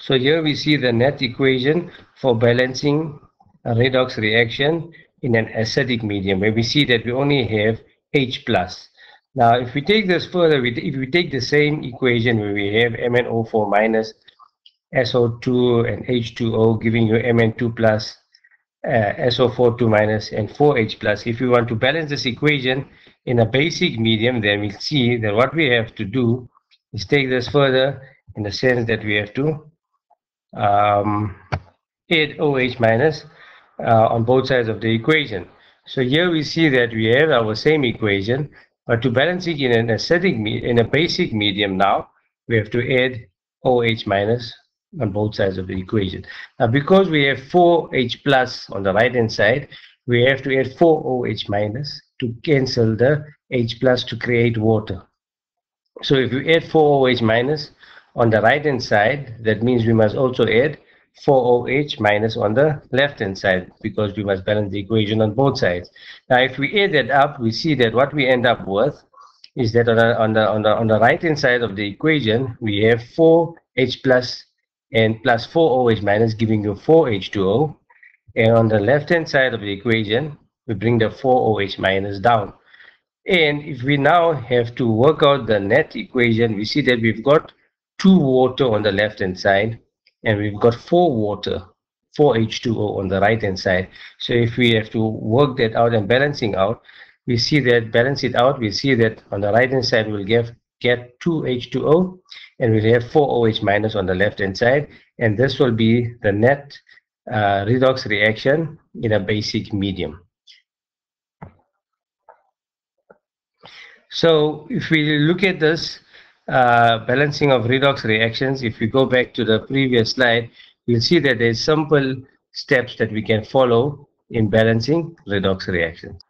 So here we see the net equation for balancing a redox reaction in an acidic medium where we see that we only have H plus. Now if we take this further, we, if we take the same equation where we have MnO4 minus SO2 and H2O giving you Mn2 plus uh, SO4 2 minus and 4H plus. If you want to balance this equation in a basic medium, then we'll see that what we have to do is take this further in the sense that we have to um, add OH minus uh, on both sides of the equation. So here we see that we have our same equation, but to balance it in an acidic, in a basic medium now, we have to add OH minus on both sides of the equation. Now, because we have 4H plus on the right hand side, we have to add 4OH minus to cancel the H plus to create water. So if you add 4OH minus on the right hand side, that means we must also add 4OH minus on the left hand side because we must balance the equation on both sides. Now if we add that up, we see that what we end up with is that on the, on the, on the, on the right hand side of the equation, we have 4H plus and plus 4OH minus giving you 4H2O. And on the left-hand side of the equation, we bring the 4OH minus down. And if we now have to work out the net equation, we see that we've got two water on the left-hand side, and we've got four water, 4H2O on the right-hand side. So if we have to work that out and balancing out, we see that balance it out, we see that on the right-hand side, we'll get, get 2H2O, and we'll have 4OH minus on the left hand side and this will be the net uh, redox reaction in a basic medium. So if we look at this uh, balancing of redox reactions, if we go back to the previous slide, you'll see that there's simple steps that we can follow in balancing redox reactions.